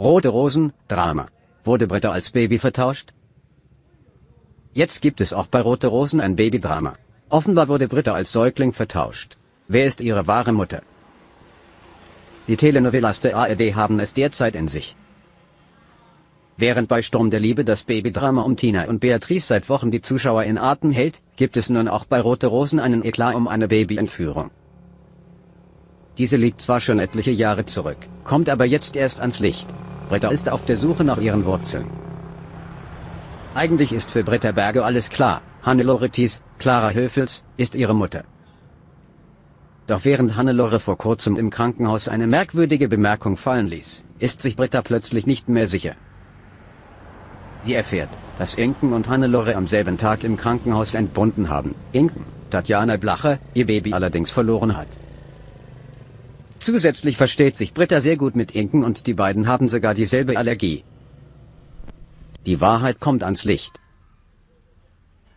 Rote Rosen, Drama. Wurde Britta als Baby vertauscht? Jetzt gibt es auch bei Rote Rosen ein Babydrama. Offenbar wurde Britta als Säugling vertauscht. Wer ist ihre wahre Mutter? Die Telenovelas der ARD haben es derzeit in sich. Während bei Sturm der Liebe das Babydrama um Tina und Beatrice seit Wochen die Zuschauer in Atem hält, gibt es nun auch bei Rote Rosen einen Eklat um eine Babyentführung. Diese liegt zwar schon etliche Jahre zurück, kommt aber jetzt erst ans Licht. Britta ist auf der Suche nach ihren Wurzeln. Eigentlich ist für Britta Berge alles klar. Hannelore Thies, Clara Höfels, ist ihre Mutter. Doch während Hannelore vor kurzem im Krankenhaus eine merkwürdige Bemerkung fallen ließ, ist sich Britta plötzlich nicht mehr sicher. Sie erfährt, dass Inken und Hannelore am selben Tag im Krankenhaus entbunden haben. Inken, Tatjana Blacher, ihr Baby allerdings verloren hat. Zusätzlich versteht sich Britta sehr gut mit Inken und die beiden haben sogar dieselbe Allergie. Die Wahrheit kommt ans Licht.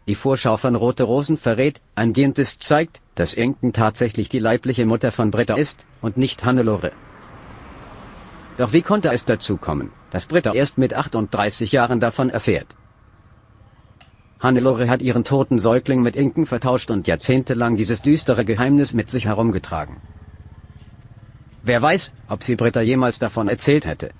Die Vorschau von Rote Rosen verrät, ein Gentest zeigt, dass Inken tatsächlich die leibliche Mutter von Britta ist und nicht Hannelore. Doch wie konnte es dazu kommen, dass Britta erst mit 38 Jahren davon erfährt? Hannelore hat ihren toten Säugling mit Inken vertauscht und jahrzehntelang dieses düstere Geheimnis mit sich herumgetragen. Wer weiß, ob sie Britta jemals davon erzählt hätte.